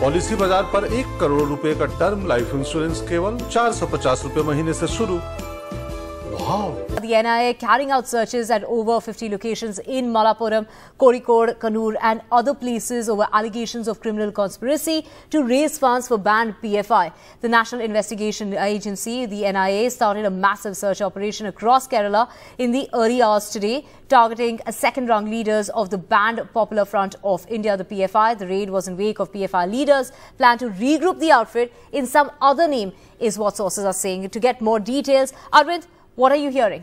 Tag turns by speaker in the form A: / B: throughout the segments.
A: Policy बाज़ार पर एक करोड़ रुपए का टर्म लाइफ इंश्योरेंस केवल चार सौ पचास रूपए महीने से शुरू। Wow.
B: The NIA carrying out searches at over 50 locations in Malappuram, Kozhikode, Kannur and other places over allegations of criminal conspiracy to raise funds for banned PFI. The National Investigation Agency, the NIA, started a massive search operation across Kerala in the early hours today, targeting second-rung leaders of the banned Popular Front of India, the PFI. The raid was in wake of PFI leaders plan to regroup the outfit in some other name, is what sources are saying. To get more details, Arvind, what are you hearing?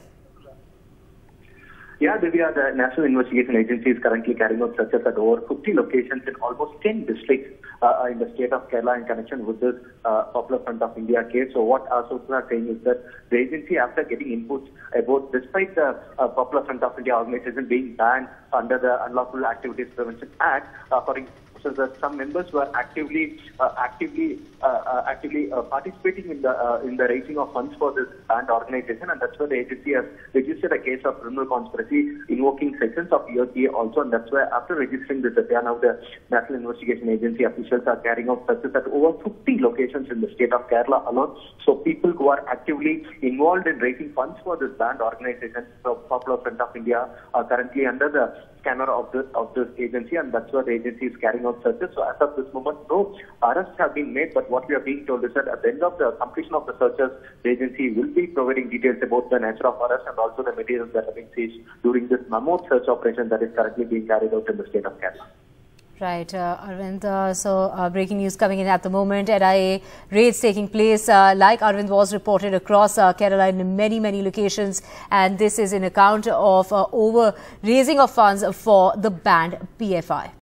C: Yeah, Divya, the National Investigation Agency is currently carrying out searches at over 50 locations in almost 10 districts uh, in the state of Kerala in connection with this uh, Popular Front of India case. So what our sources are saying is that the agency, after getting inputs about, despite the uh, Popular Front of India organization being banned under the Unlawful Activities Prevention Act, according that some members were actively uh, actively uh, uh, actively participating in the in the raising of funds for this banned organization, and that's why the agency has registered a case of criminal conspiracy invoking sections of EOCA also, and that's why after registering this FIR, now the National Investigation Agency officials are carrying out searches at over 50 locations in the state of Kerala alone. So people who are actively involved in raising funds for this banned organization, Popular Front of India, are currently under the scanner of this of this agency, and that's why the agency is carrying out searches. So as of this moment, no arrests have been made, but what we are being told is that at the end of the completion of the searches, the agency will be providing details about the nature of arrest and also the materials that have been seized during this mammoth search operation that is currently being carried out in the state of Kerala.
B: Right, uh, Arvind. Uh, so, uh, breaking news coming in at the moment. NIA raids taking place, uh, like Arvind was reported across uh, Kerala in many, many locations. And this is in account of uh, over raising of funds for the banned PFI.